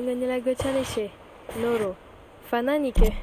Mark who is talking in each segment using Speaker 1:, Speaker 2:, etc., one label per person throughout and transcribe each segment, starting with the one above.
Speaker 1: nilagyo nilagyo chaleshi, noro, fananike.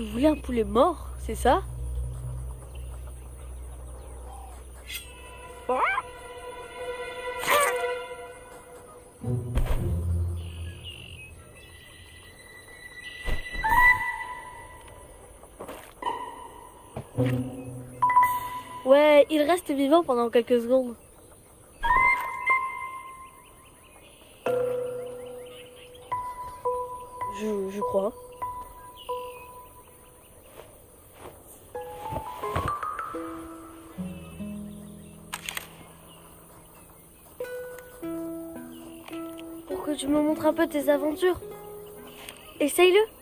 Speaker 2: Tu voulais un poulet mort, c'est ça Ouais, il reste vivant pendant quelques secondes. Je, je crois. Tu me montres un peu tes aventures. Essaye-le.